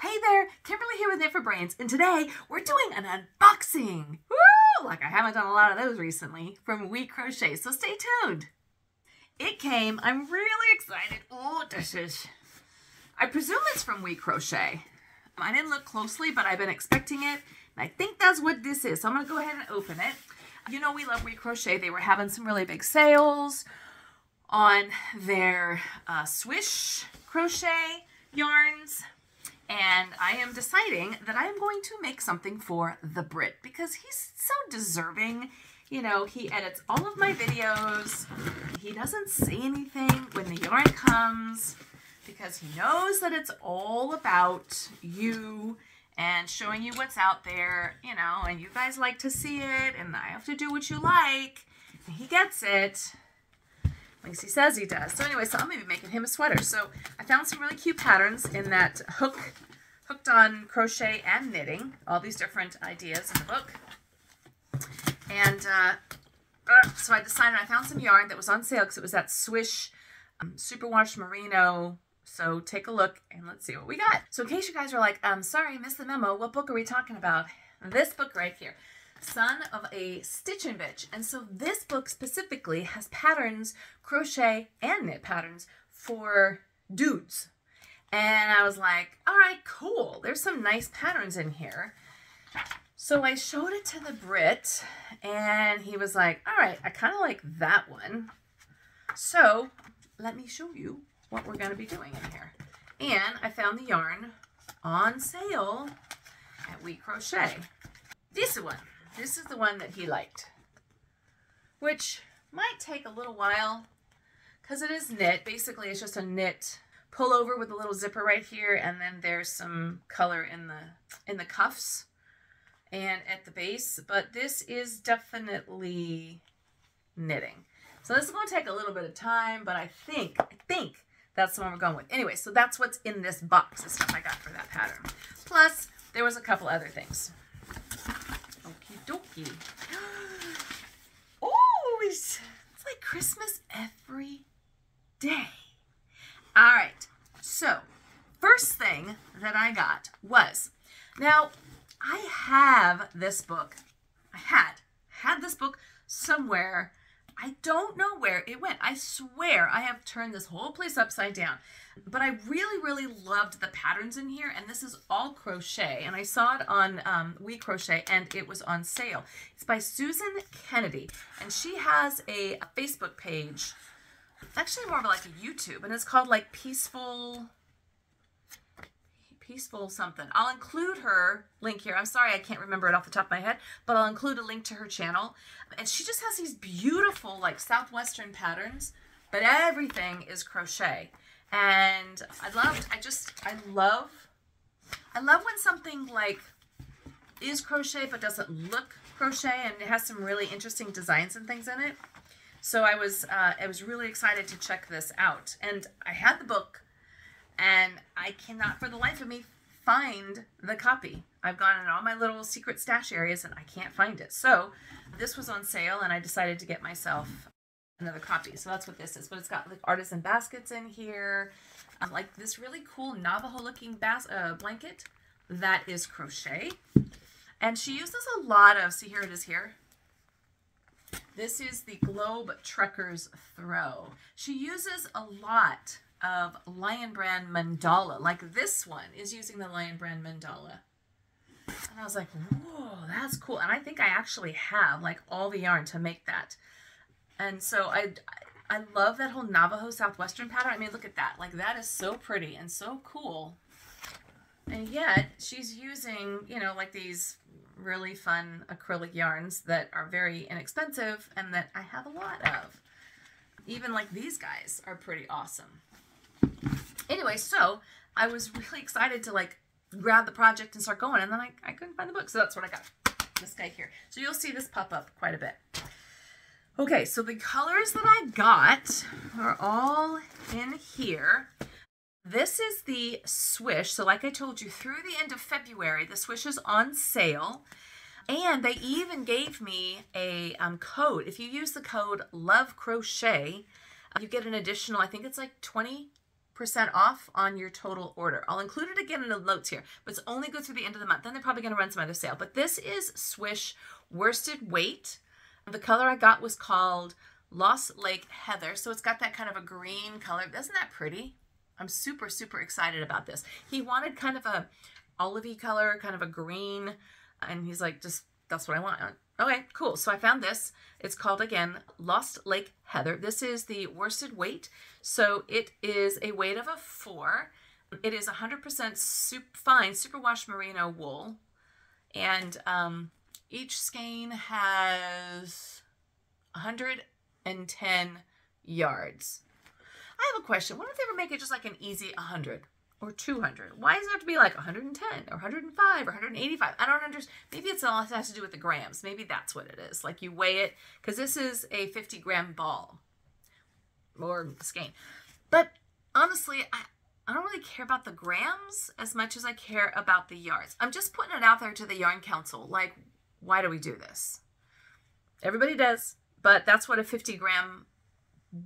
Hey there, Kimberly here with Knit for Brains, and today we're doing an unboxing. Woo! Like I haven't done a lot of those recently from WeCrochet, so stay tuned. It came, I'm really excited. Oh, this is, I presume it's from WeCrochet. I didn't look closely, but I've been expecting it, and I think that's what this is. So I'm gonna go ahead and open it. You know we love WeCrochet. They were having some really big sales on their uh, swish crochet yarns and I am deciding that I am going to make something for the Brit because he's so deserving. You know, he edits all of my videos. He doesn't say anything when the yarn comes because he knows that it's all about you and showing you what's out there, you know, and you guys like to see it and I have to do what you like. And he gets it. He says he does. So anyway, so I'm going to be making him a sweater. So I found some really cute patterns in that hook, hooked on crochet and knitting. All these different ideas in the book. And uh, uh, so I decided I found some yarn that was on sale because it was that Swish um, Superwash Merino. So take a look and let's see what we got. So in case you guys are like, um, sorry, I missed the memo. What book are we talking about? This book right here. Son of a Stitchin' Bitch. And so this book specifically has patterns, crochet and knit patterns for dudes. And I was like, all right, cool. There's some nice patterns in here. So I showed it to the Brit and he was like, all right, I kind of like that one. So let me show you what we're going to be doing in here. And I found the yarn on sale at WeCrochet. This one. This is the one that he liked, which might take a little while because it is knit. Basically, it's just a knit pullover with a little zipper right here, and then there's some color in the in the cuffs and at the base. But this is definitely knitting. So this is going to take a little bit of time, but I think I think that's the one we're going with. Anyway, so that's what's in this box, the stuff I got for that pattern. Plus, there was a couple other things Oh, it's, it's like Christmas every day. All right, so first thing that I got was, now I have this book, I had, had this book somewhere I don't know where it went. I swear I have turned this whole place upside down. But I really, really loved the patterns in here. And this is all crochet. And I saw it on um, WeCrochet and it was on sale. It's by Susan Kennedy. And she has a, Facebook page. It's actually more of like a YouTube. And it's called like Peaceful Peaceful something. I'll include her link here. I'm sorry I can't remember it off the top of my head, but I'll include a link to her channel. And she just has these beautiful like southwestern patterns, but everything is crochet. And I loved, I just, I love, I love when something like is crochet but doesn't look crochet and it has some really interesting designs and things in it. So I was, uh, I was really excited to check this out. And I had the book and I cannot for the life of me find the copy. I've gone in all my little secret stash areas and I can't find it. So this was on sale and I decided to get myself another copy. So that's what this is. But it's got like artisan baskets in here, um, like this really cool Navajo looking bas uh, blanket that is crochet. And she uses a lot of, see here it is here. This is the Globe Truckers Throw. She uses a lot of Lion Brand mandala. Like this one is using the Lion Brand mandala. And I was like, whoa, that's cool. And I think I actually have like all the yarn to make that. And so I, I love that whole Navajo Southwestern pattern. I mean, look at that. Like that is so pretty and so cool. And yet she's using, you know, like these really fun acrylic yarns that are very inexpensive and that I have a lot of. Even like these guys are pretty awesome. Anyway, so I was really excited to like grab the project and start going and then I, I couldn't find the book. So that's what I got. This guy here. So you'll see this pop up quite a bit. Okay, so the colors that I got are all in here. This is the Swish. So like I told you, through the end of February, the Swish is on sale. And they even gave me a um, code. If you use the code Love Crochet, you get an additional, I think it's like 20 off on your total order. I'll include it again in the notes here, but it's only good through the end of the month. Then they're probably going to run some other sale. But this is Swish Worsted Weight. The color I got was called Lost Lake Heather. So it's got that kind of a green color. Isn't that pretty? I'm super, super excited about this. He wanted kind of a olivey color, kind of a green, and he's like, just, that's what I want. Okay, cool. So I found this. It's called, again, Lost Lake Heather. This is the worsted weight. So it is a weight of a four. It is 100% super fine superwash merino wool. And um, each skein has 110 yards. I have a question. What if they ever make it just like an easy 100 or 200? Why does it have to be like 110 or 105 or 185? I don't understand. Maybe it's all it has to do with the grams. Maybe that's what it is. Like you weigh it because this is a 50 gram ball or skein. But honestly, I, I don't really care about the grams as much as I care about the yards. I'm just putting it out there to the Yarn Council. Like, why do we do this? Everybody does, but that's what a 50 gram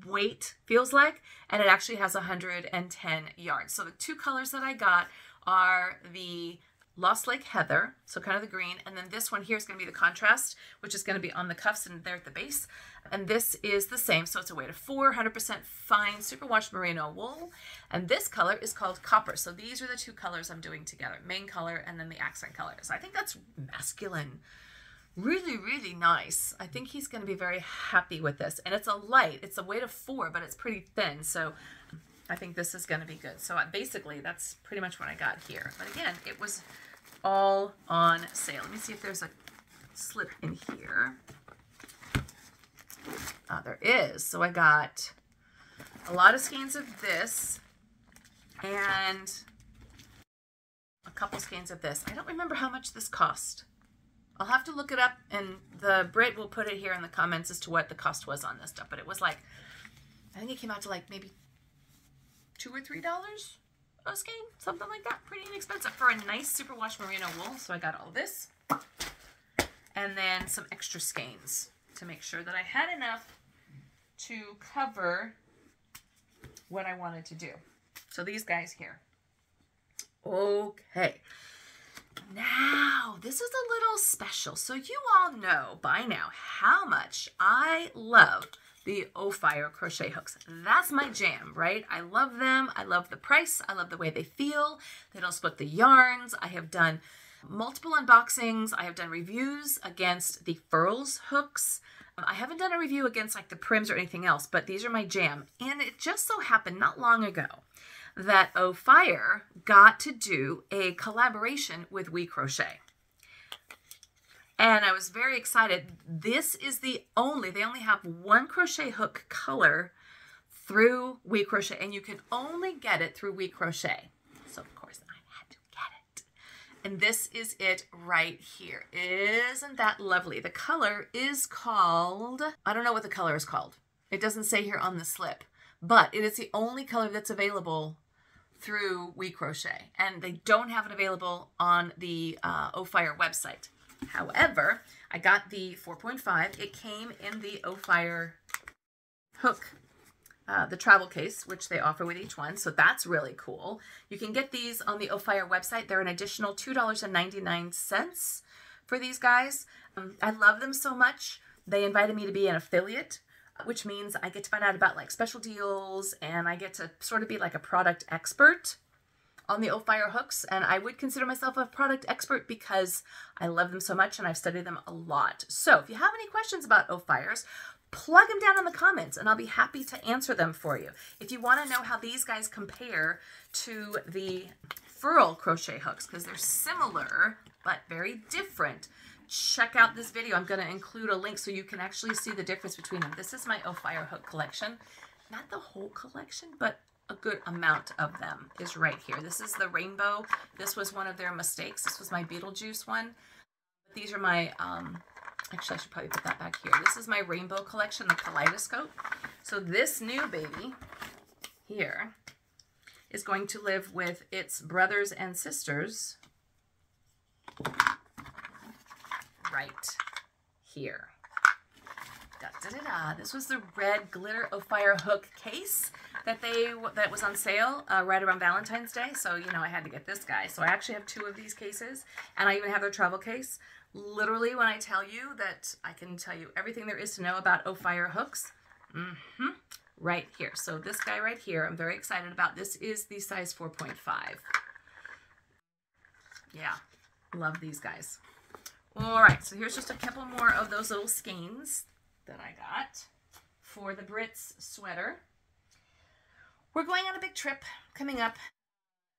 weight feels like and it actually has 110 yards so the two colors that I got are the Lost Lake Heather, so kind of the green, and then this one here is going to be the contrast, which is going to be on the cuffs and there at the base. And this is the same, so it's a weight of 4, 100% fine superwash merino wool. And this color is called copper. So these are the two colors I'm doing together, main color and then the accent color. So I think that's masculine really, really nice. I think he's going to be very happy with this. And it's a light. It's a weight of four, but it's pretty thin. So I think this is going to be good. So basically, that's pretty much what I got here. But again, it was all on sale. Let me see if there's a slip in here. Uh, there is. So I got a lot of skeins of this and a couple skeins of this. I don't remember how much this cost. I'll have to look it up, and the Brit will put it here in the comments as to what the cost was on this stuff. But it was like, I think it came out to like maybe two or three dollars a skein, something like that. Pretty inexpensive for a nice superwash merino wool. So I got all this, and then some extra skeins to make sure that I had enough to cover what I wanted to do. So these guys here. Okay. Now, this is a little special. So you all know by now how much I love the Ophire crochet hooks. That's my jam, right? I love them. I love the price. I love the way they feel. They don't split the yarns. I have done multiple unboxings. I have done reviews against the Furls hooks. Um, I haven't done a review against like the Pryms or anything else, but these are my jam. And it just so happened not long ago that Ophire got to do a collaboration with WeCrochet. And I was very excited. This is the only, they only have one crochet hook color through WeCrochet, and you can only get it through WeCrochet. So, of course, I had to get it. And this is it right here. Isn't that lovely? The color is called, I don't know what the color is called. It doesn't say here on the slip, but it is the only color that's available through WeCrochet, and they don't have it available on the uh, Ophire website. However, I got the 4.5. It came in the Ophire hook, uh, the travel case, which they offer with each one. So that's really cool. You can get these on the Ophire website. They're an additional $2.99 for these guys. Um, I love them so much. They invited me to be an affiliate which means I get to find out about like special deals and I get to sort of be like a product expert on the Ophire hooks. And I would consider myself a product expert because I love them so much and I've studied them a lot. So if you have any questions about Ophires, plug them down in the comments and I'll be happy to answer them for you. If you want to know how these guys compare to the Furl crochet hooks, because they're similar but very different, check out this video. I'm going to include a link so you can actually see the difference between them. This is my Ophire hook collection. Not the whole collection, but a good amount of them is right here. This is the rainbow. This was one of their mistakes. This was my Beetlejuice one. These are my, um, actually I should probably put that back here. This is my rainbow collection, the kaleidoscope. So this new baby here is going to live with its brothers and sisters right here. Da, da, da. This was the red glitter Ophire hook case that they that was on sale uh, right around Valentine's Day. So you know I had to get this guy. So I actually have two of these cases, and I even have their travel case. Literally, when I tell you that I can tell you everything there is to know about Ophire hooks, mm-hmm, right here. So this guy right here, I'm very excited about. This is the size 4.5. Yeah, love these guys. All right, so here's just a couple more of those little skeins that I got for the Brits sweater. We're going on a big trip coming up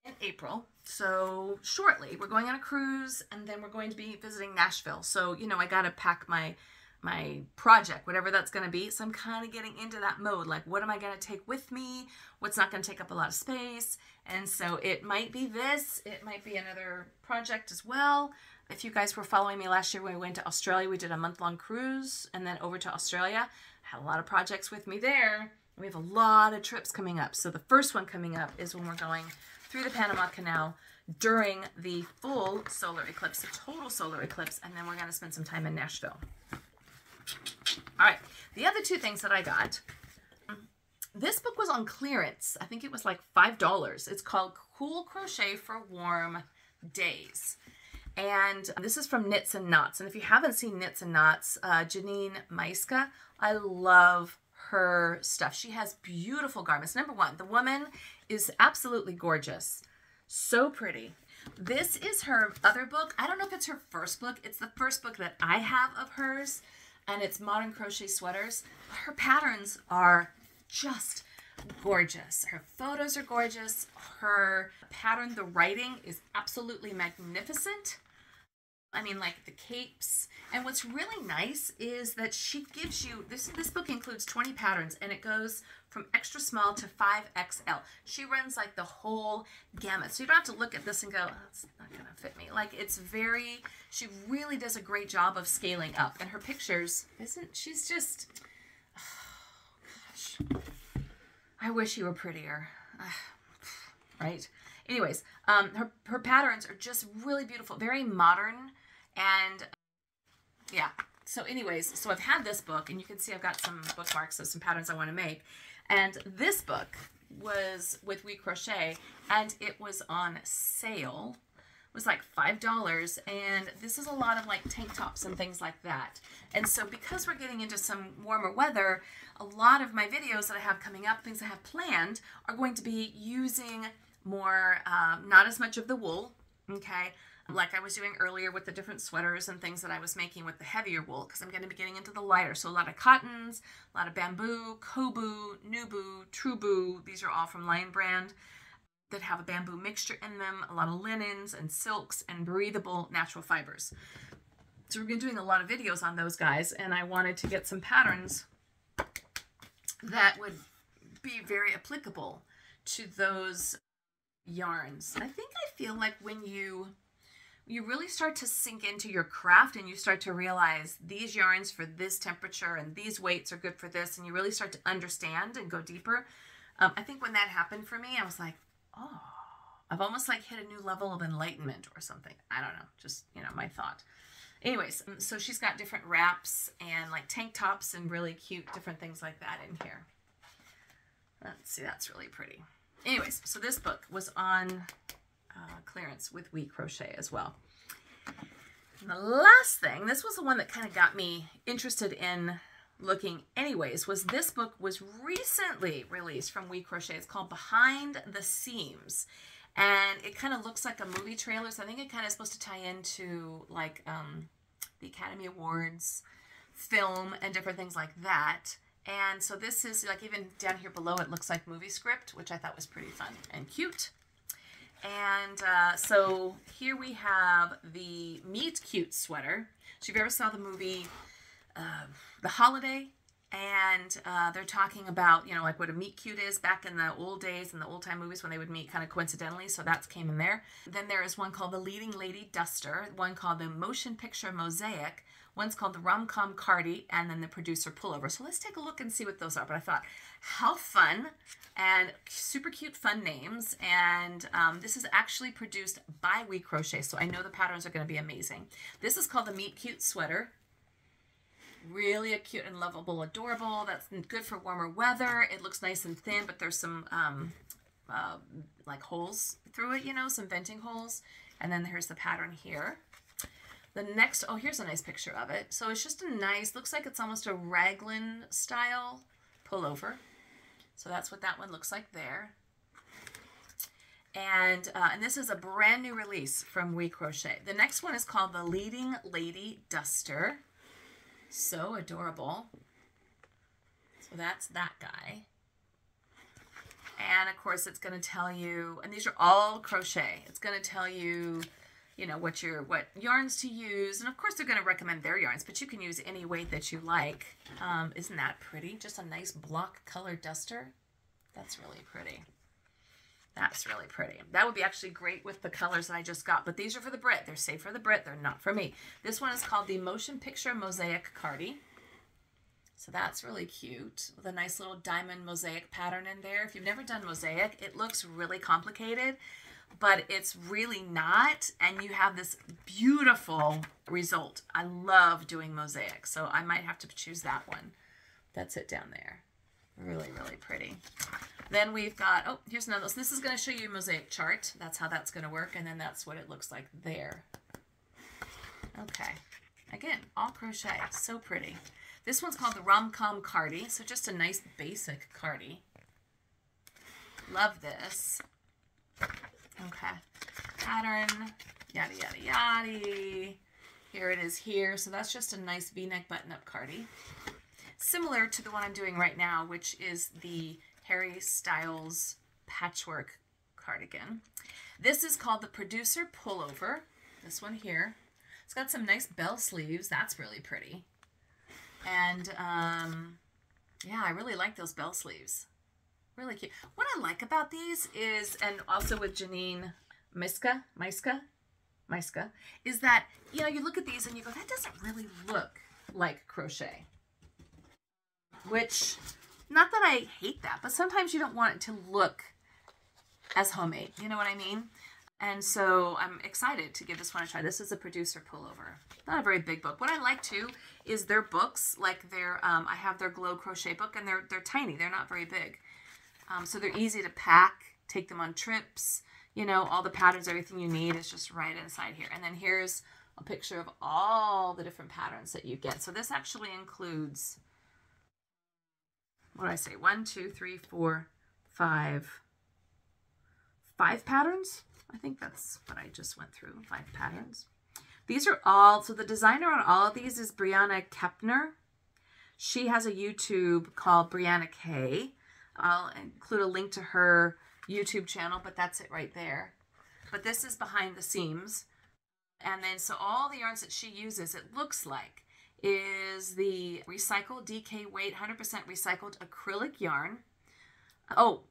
in April. So shortly, we're going on a cruise and then we're going to be visiting Nashville. So, you know, I got to pack my my project, whatever that's going to be. So I'm kind of getting into that mode. Like, what am I going to take with me? What's not going to take up a lot of space? And so it might be this. It might be another project as well. If you guys were following me last year when we went to Australia, we did a month-long cruise and then over to Australia. Had a lot of projects with me there. We have a lot of trips coming up. So the first one coming up is when we're going through the Panama Canal during the full solar eclipse, the total solar eclipse, and then we're going to spend some time in Nashville. All right, the other two things that I got, this book was on clearance. I think it was like $5. It's called Cool Crochet for Warm Days. And this is from Knits and Knots. And if you haven't seen Knits and Knots, uh, Janine Maiska, I love her stuff. She has beautiful garments. Number one, the woman is absolutely gorgeous. So pretty. This is her other book. I don't know if it's her first book. It's the first book that I have of hers, and it's Modern Crochet Sweaters. Her patterns are just gorgeous. Her photos are gorgeous. Her pattern, the writing is absolutely magnificent. I mean, like the capes. And what's really nice is that she gives you this. This book includes 20 patterns, and it goes from extra small to 5XL. She runs like the whole gamut, so you don't have to look at this and go, oh, "It's not gonna fit me." Like it's very. She really does a great job of scaling up, and her pictures isn't. She's just. Oh, gosh. I wish you were prettier. right? Anyways, um, her, her patterns are just really beautiful, very modern and yeah. So anyways, so I've had this book and you can see I've got some bookmarks of some patterns I want to make. And this book was with WeCrochet and it was on sale. It was like $5 and this is a lot of like tank tops and things like that. And so because we're getting into some warmer weather, a lot of my videos that I have coming up, things I have planned, are going to be using more, um, not as much of the wool, okay, like I was doing earlier with the different sweaters and things that I was making with the heavier wool because I'm going to be getting into the lighter. So a lot of cottons, a lot of bamboo, Coboo, Nuboo, Truboo. These are all from Lion Brand that have a bamboo mixture in them, a lot of linens and silks and breathable natural fibers. So we've been doing a lot of videos on those guys and I wanted to get some patterns that would be very applicable to those yarns. I think I feel like when you you really start to sink into your craft and you start to realize these yarns for this temperature and these weights are good for this and you really start to understand and go deeper. Um, I think when that happened for me, I was like, oh, I've almost like hit a new level of enlightenment or something. I don't know, just, you know, my thought. Anyways, um, so she's got different wraps and like tank tops and really cute different things like that in here. Let's see, that's really pretty. Anyways, so this book was on uh, clearance with WeCrochet as well. And the last thing, this was the one that kind of got me interested in looking anyways, was this book was recently released from WeCrochet. It's called Behind the Seams. And it kind of looks like a movie trailer. So I think it kind of is supposed to tie into like um, the Academy Awards film and different things like that. And so this is like even down here below, it looks like movie script, which I thought was pretty fun and cute. And uh, so here we have the Meet Cute sweater. So if you ever saw the movie uh, The Holiday, and uh, they're talking about, you know, like what a meet cute is back in the old days, in the old time movies when they would meet kind of coincidentally. So that's came in there. Then there is one called the Leading Lady Duster, one called the Motion Picture Mosaic, one's called the Rom-Com Cardi, and then the Producer Pullover. So let's take a look and see what those are. But I thought, how fun and super cute fun names. And um, this is actually produced by WeCrochet, so I know the patterns are going to be amazing. This is called the Meet Cute Sweater. Really a cute and lovable, adorable. That's good for warmer weather. It looks nice and thin, but there's some um, uh, like holes through it, you know, some venting holes. And then here's the pattern here. The next, oh, here's a nice picture of it. So it's just a nice, looks like it's almost a raglan style pullover. So that's what that one looks like there. And, uh, and this is a brand new release from WeCrochet. The next one is called the Leading Lady Duster. So adorable. So that's that guy. And of course it's going to tell you, and these are all crochet. It's going to tell you, you know, what your what yarns to use. And of course they're going to recommend their yarns, but you can use any weight that you like. Um, isn't that pretty? Just a nice block color duster. That's really pretty. That's really pretty. That would be actually great with the colors that I just got, but these are for the Brit. They're safe for the Brit. They're not for me. This one is called the Motion Picture Mosaic Cardi. So that's really cute with a nice little diamond mosaic pattern in there. If you've never done mosaic, it looks really complicated, but it's really not. And you have this beautiful result. I love doing mosaic, so I might have to choose that one. That's it down there. Really, really pretty. Then we've got, oh, here's another. So this is going to show you a mosaic chart. That's how that's going to work. And then that's what it looks like there. Okay. Again, all crochet. So pretty. This one's called the Rom-Com Cardi. So just a nice basic cardi. Love this. Okay. Pattern. Yada, yada, yada. Here it is here. So that's just a nice v-neck button-up cardi. Similar to the one I'm doing right now, which is the Harry Styles patchwork cardigan. This is called the Producer Pullover. This one here. It's got some nice bell sleeves. That's really pretty. And um, yeah, I really like those bell sleeves. Really cute. What I like about these is, and also with Janine Miska, Miska, Miska, is that, you know, you look at these and you go, that doesn't really look like crochet. Which not that I hate that, but sometimes you don't want it to look as homemade. You know what I mean? And so I'm excited to give this one a try. This is a producer pullover. Not a very big book. What I like too is their books, like their, um, I have their Glow Crochet book, and they're, they're tiny. They're not very big. Um, so they're easy to pack, take them on trips. You know, all the patterns, everything you need is just right inside here. And then here's a picture of all the different patterns that you get. So this actually includes what do I say? One, two, three, four, five, five patterns. I think that's what I just went through, five patterns. These are all, so the designer on all of these is Brianna Kepner. She has a YouTube called Brianna K. I'll include a link to her YouTube channel, but that's it right there. But this is behind the seams. And then, so all the yarns that she uses, it looks like is the recycled DK weight 100% recycled acrylic yarn. Oh,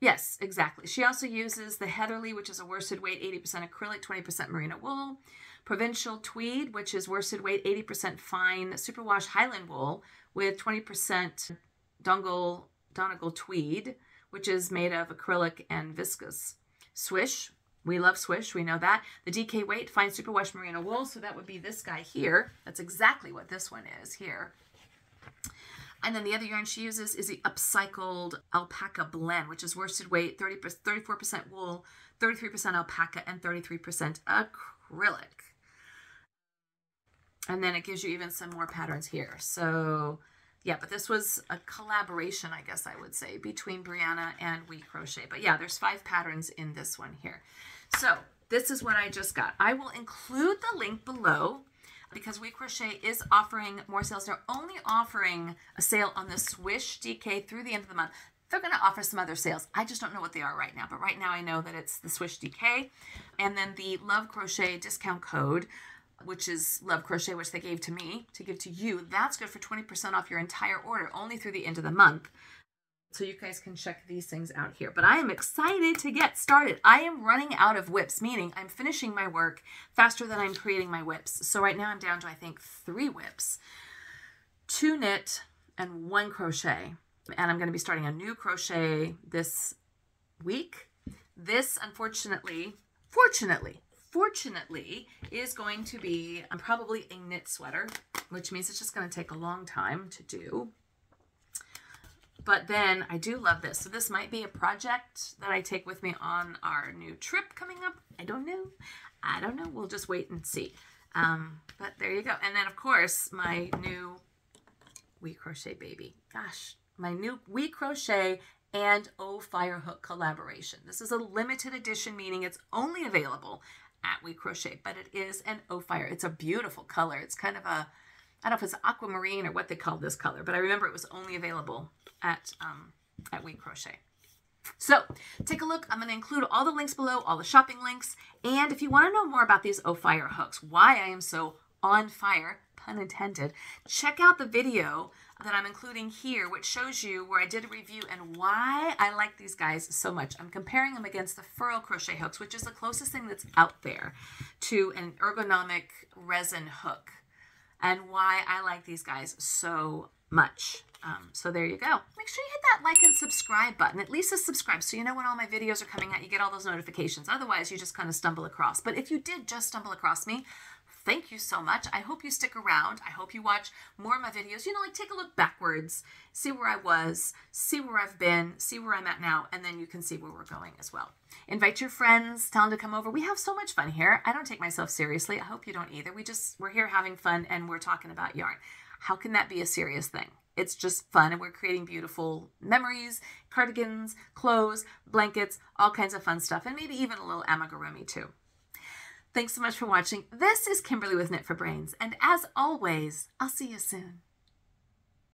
yes, exactly. She also uses the Heatherly, which is a worsted weight 80% acrylic, 20% merino wool. Provincial tweed, which is worsted weight 80% fine superwash Highland wool with 20% Dungle Donegal tweed, which is made of acrylic and viscose. Swish, we love Swish, we know that. The DK Weight Fine Superwash Merino Wool, so that would be this guy here. That's exactly what this one is here. And then the other yarn she uses is the upcycled alpaca blend, which is worsted weight 30, 34% wool, 33% alpaca, and 33% acrylic. And then it gives you even some more patterns here. So yeah, but this was a collaboration, I guess I would say, between Brianna and WeCrochet. But yeah, there's five patterns in this one here. So this is what I just got. I will include the link below because WeCrochet is offering more sales. They're only offering a sale on the Swish DK through the end of the month. They're going to offer some other sales. I just don't know what they are right now, but right now I know that it's the Swish DK and then the Love Crochet discount code which is Love Crochet, which they gave to me to give to you. That's good for 20% off your entire order only through the end of the month. So you guys can check these things out here. But I am excited to get started. I am running out of WIPs, meaning I'm finishing my work faster than I'm creating my WIPs. So right now I'm down to, I think, three WIPs, Two knit and one crochet. And I'm going to be starting a new crochet this week. This, unfortunately, fortunately, unfortunately, is going to be um, probably a knit sweater, which means it's just going to take a long time to do. But then I do love this. So this might be a project that I take with me on our new trip coming up. I don't know. I don't know. We'll just wait and see. Um, but there you go. And then, of course, my new WeCrochet Baby. Gosh, my new WeCrochet and Ophire Hook collaboration. This is a limited edition, meaning it's only available at WeCrochet, but it is an Fire. It's a beautiful color. It's kind of a, I don't know if it's aquamarine or what they call this color, but I remember it was only available at, um, at WeCrochet. So take a look. I'm going to include all the links below, all the shopping links. And if you want to know more about these Fire hooks, why I am so on fire, pun intended, check out the video that I'm including here, which shows you where I did a review and why I like these guys so much. I'm comparing them against the Furl crochet hooks, which is the closest thing that's out there to an ergonomic resin hook, and why I like these guys so much. Um, so there you go. Make sure you hit that like and subscribe button, at least a subscribe, so you know when all my videos are coming out, you get all those notifications. Otherwise, you just kind of stumble across. But if you did just stumble across me, thank you so much. I hope you stick around. I hope you watch more of my videos. You know, like take a look backwards, see where I was, see where I've been, see where I'm at now, and then you can see where we're going as well. Invite your friends, tell them to come over. We have so much fun here. I don't take myself seriously. I hope you don't either. We just, we're here having fun and we're talking about yarn. How can that be a serious thing? It's just fun and we're creating beautiful memories, cardigans, clothes, blankets, all kinds of fun stuff, and maybe even a little amigurumi too. Thanks so much for watching. This is Kimberly with Knit for Brains, and as always, I'll see you soon.